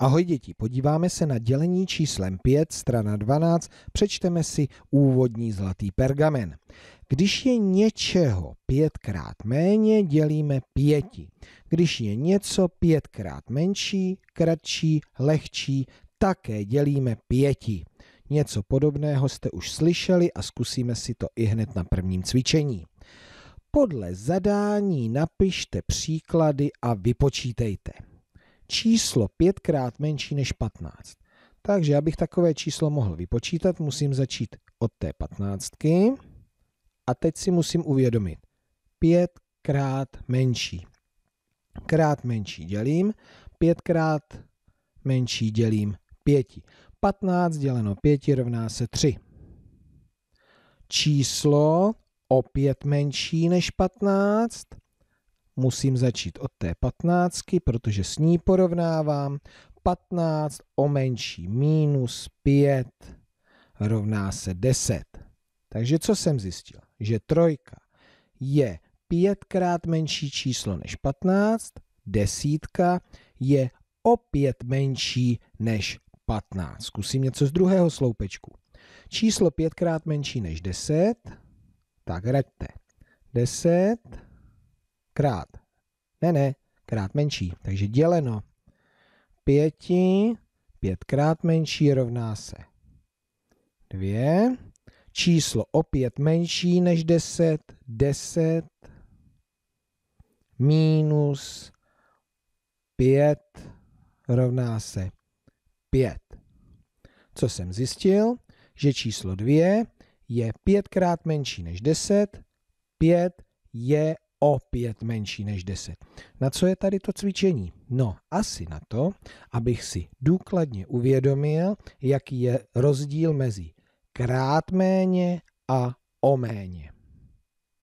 Ahoj děti, podíváme se na dělení číslem 5, strana 12, přečteme si úvodní zlatý pergamen. Když je něčeho pětkrát méně, dělíme pěti. Když je něco pětkrát menší, kratší, lehčí, také dělíme pěti. Něco podobného jste už slyšeli a zkusíme si to i hned na prvním cvičení. Podle zadání napište příklady a vypočítejte číslo pětkrát menší než 15. Takže abych takové číslo mohl vypočítat, musím začít od té patnáctky a teď si musím uvědomit. Pětkrát menší. Krát menší dělím, pětkrát menší dělím pěti. 15 děleno 5 rovná se 3. Číslo opět menší než 15 musím začít od té patnáctky, protože s ní porovnávám 15 o menší minus 5 rovná se 10. Takže co jsem zjistil? Že trojka je pětkrát menší číslo než 15, desítka je opět menší než 15. Zkusím něco z druhého sloupečku. Číslo pětkrát menší než 10, tak raďte. 10 krát. Ne, ne, krát menší. Takže děleno pěti, pětkrát menší rovná se dvě. Číslo opět menší než 10, 10 minus 5 rovná se 5. Co jsem zjistil? Že číslo 2 je pětkrát menší než 10, 5 je opět menší než 10. Na co je tady to cvičení? No, asi na to, abych si důkladně uvědomil, jaký je rozdíl mezi krát méně a o méně.